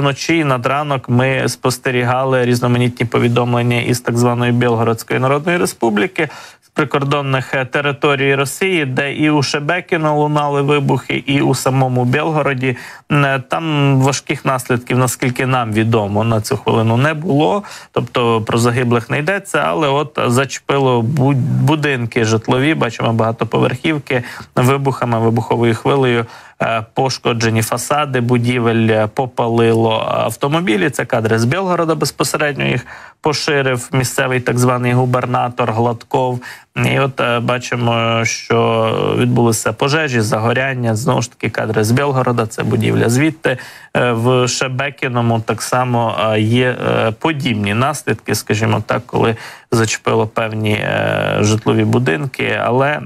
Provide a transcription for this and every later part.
вночі над ранок ми спостерігали різноманітні повідомлення із так званої Білгородської народної республіки прикордонних е, територій Росії, де і у Шебекіно лунали вибухи, і у самому Білгороді е, там важких наслідків, наскільки нам відомо, на цю хвилину не було. Тобто про загиблих не йдеться, але от зачепило будинки житлові. Бачимо багатоповерхівки вибухами, вибуховою хвилею. Е, пошкоджені фасади будівель, попалило автомобілі. Це кадри з Білгорода безпосередньо їх поширив місцевий так званий губернатор Гладков. І от е, бачимо, що відбулися пожежі, загоряння. Знову ж таки, кадри з Білгорода, це будівля. Звідти е, в Шебекіному так само е, є подібні наслідки, скажімо так, коли зачепило певні житлові будинки, але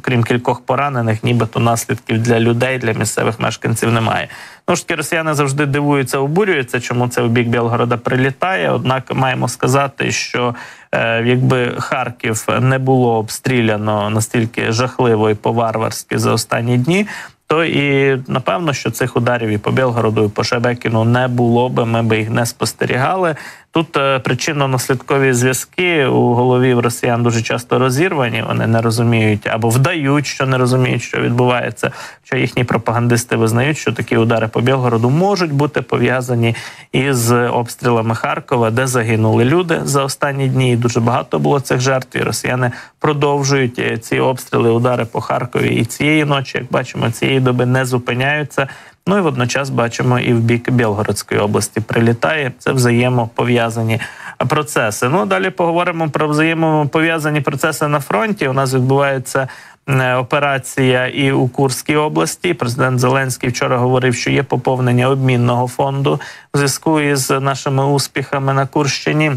крім кількох поранених, нібито наслідків для людей, для місцевих мешканців немає. Ну ж таки, росіяни завжди дивуються, обурюються, чому це в бік Білгорода прилітає. Однак маємо сказати, що е, якби Харків не було обстріляно настільки жахливо і по-варварськи за останні дні. То і напевно, що цих ударів і по Білгороду, і по Шебекіну не було би. Ми би їх не спостерігали. Тут е, причинно-наслідкові зв'язки у голові в росіян дуже часто розірвані. Вони не розуміють або вдають, що не розуміють, що відбувається. Що їхні пропагандисти визнають, що такі удари по Білгороду можуть бути пов'язані із обстрілами Харкова, де загинули люди за останні дні. І Дуже багато було цих жертв. і Росіяни продовжують е, ці обстріли, удари по Харкові і цієї ночі, як бачимо, цієї доби не зупиняються. Ну і водночас бачимо, і в бік Білгородської області прилітає. Це взаємопов'язані процеси. Ну далі поговоримо про взаємопов'язані процеси на фронті. У нас відбувається. Е, операція і у Курській області президент Зеленський вчора говорив, що є поповнення обмінного фонду в зв'язку із нашими успіхами на Курщині.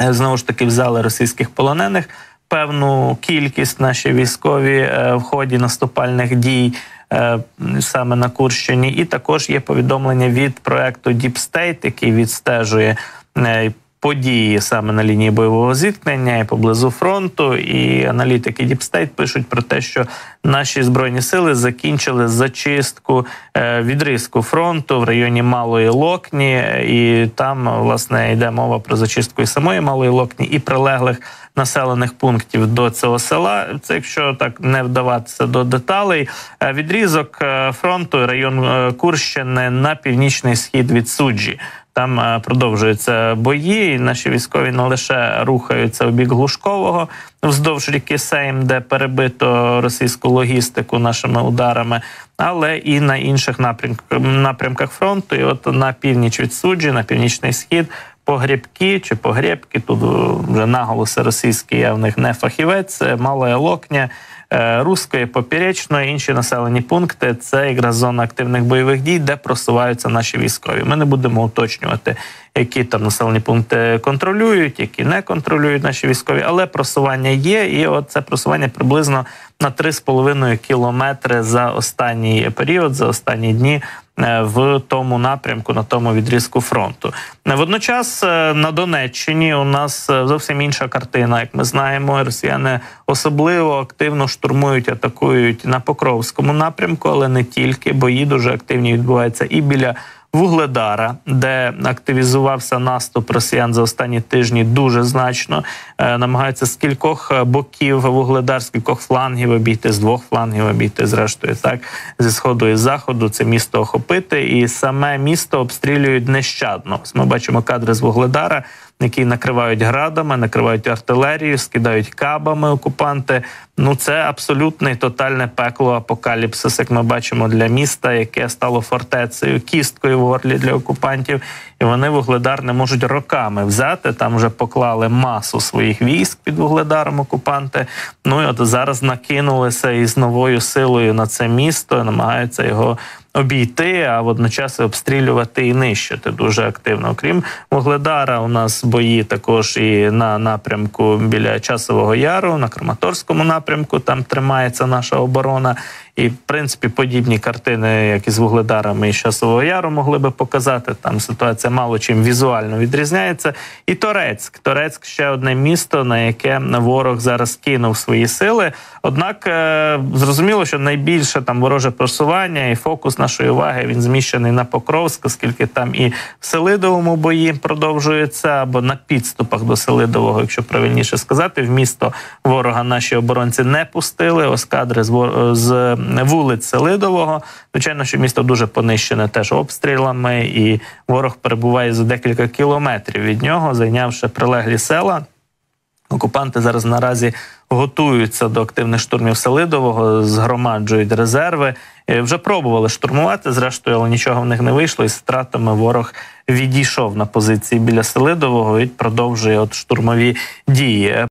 Е, знову ж таки взяли російських полонених певну кількість наші військові е, в ході наступальних дій. Е, саме на Курщині, і також є повідомлення від проекту Deep State, який відстежує е, події саме на лінії бойового зіткнення і поблизу фронту. І аналітики State пишуть про те, що наші збройні сили закінчили зачистку е, відрізку фронту в районі Малої Локні, і там власне йде мова про зачистку і самої малої Локні і прилеглих населених пунктів до цього села. Це якщо так не вдаватися до деталей, е, відрізок е, фронту район Курщини на північний схід від суджі. Там продовжуються бої. і Наші військові не лише рухаються у бік Глушкового вздовж ріки Сейм, де перебито російську логістику нашими ударами, але і на інших напрямках фронту. І от на північ від суджі, на північний схід погрібки чи погребки. Тут вже наголоси російські, я в них не фахівець, мала локня. Е, руської поперечної інші населені пункти це якраз зона активних бойових дій, де просуваються наші військові. Ми не будемо уточнювати, які там населені пункти контролюють, які не контролюють наші військові, але просування є, і от це просування приблизно на 3,5 кілометри за останній період, за останні дні. Е, в тому напрямку на тому відрізку фронту водночас е, на Донеччині у нас е, зовсім інша картина. Як ми знаємо, росіяни особливо активно штурмують, атакують на Покровському напрямку, але не тільки бої дуже активні відбуваються і біля Вугледара, де активізувався наступ росіян за останні тижні, дуже значно. Е, намагаються з кількох е, боків Вугледар, з кількох флангів обійти, з двох флангів обійти, зрештою, так зі сходу і заходу це місто охопити, і саме місто обстрілюють нещадно. Ми бачимо кадри з Вугледара які накривають градами, накривають артилерію, скидають кабами окупанти. Ну це абсолютне тотальне пекло апокаліпсис, як ми бачимо для міста, яке стало фортецею, кісткою в горлі для окупантів. І вони вугледар не можуть роками взяти. Там вже поклали масу своїх військ під вугледаром. Окупанти. Ну і от зараз накинулися із новою силою на це місто, намагаються його обійти, а водночас обстрілювати і нищити дуже активно. Окрім Вугледара, у нас бої також і на напрямку біля часового яру, на Краматорському напрямку. Там тримається наша оборона. І в принципі подібні картини, як із Вугледарами і Часового Яру, могли би показати. Там ситуація мало чим візуально відрізняється. І Торецьк. Торецьк ще одне місто, на яке ворог зараз кинув свої сили. Однак е, зрозуміло, що найбільше там вороже просування і фокус на нашої уваги. Він зміщений на Покровськ, оскільки там і в Селидовому бої продовжуються, або на підступах до Селидового, якщо правильніше сказати, в місто ворога наші оборонці не пустили. Ось кадри з, з вулиць Селидового. Звичайно, що місто дуже понищене теж обстрілами, і ворог перебуває за декілька кілометрів від нього, зайнявши прилеглі села. Окупанти зараз наразі готуються до активних штурмів Селидового, згромаджують резерви. Е, Вже пробували штурмувати, зрештою, але нічого в них не вийшло. І з втратами ворог відійшов на позиції біля Селидового і продовжує от штурмові дії.